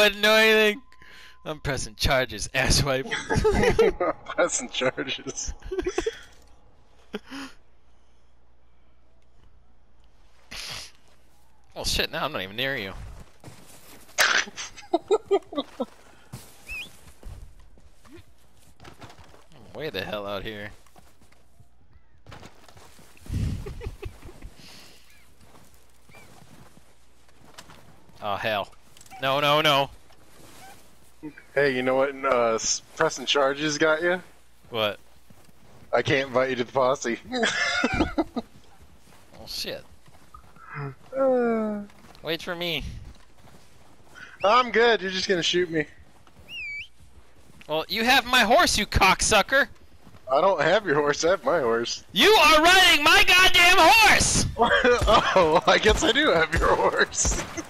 wouldn't know anything. I'm pressing charges, asswipe. Pressing charges. oh shit, now I'm not even near you. I'm way the hell out here. oh hell. No, no, no. Hey, you know what? Uh, pressing charges got you. What? I can't invite you to the posse. Oh shit. Uh, Wait for me. I'm good. You're just gonna shoot me. Well, you have my horse, you cocksucker! I don't have your horse. I have my horse. You are riding my goddamn horse! oh, I guess I do have your horse.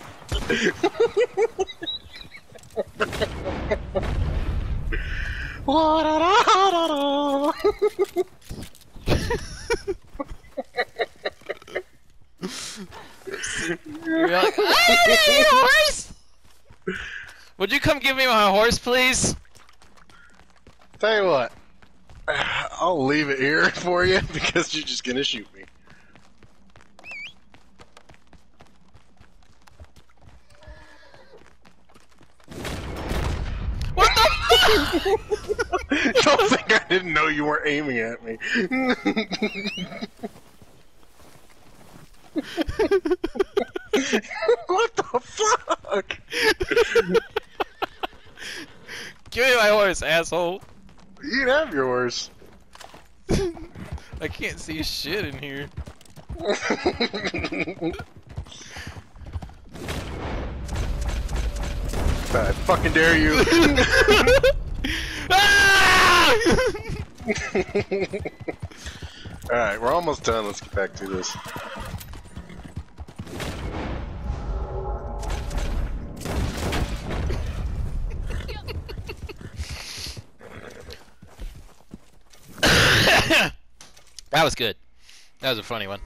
You're like, ah, a horse! Would you come give me my horse, please? Tell you what, I'll leave it here for you because you're just gonna shoot me. What the fuck? Don't think I didn't know you weren't aiming at me. what the fuck? Give me my horse, asshole. You can have yours. I can't see shit in here. I fucking dare you. Alright, we're almost done. Let's get back to this. that was good. That was a funny one.